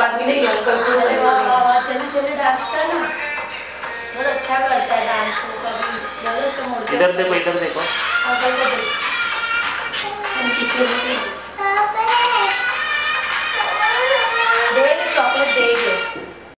बाद मिलेगी अंकल को चलो चलो डांस करना बहुत अच्छा करता है डांस वो कभी बोलो उसको मुड़ इधर देखो इधर देखो। हाँ, अंकल को देखो। पीछे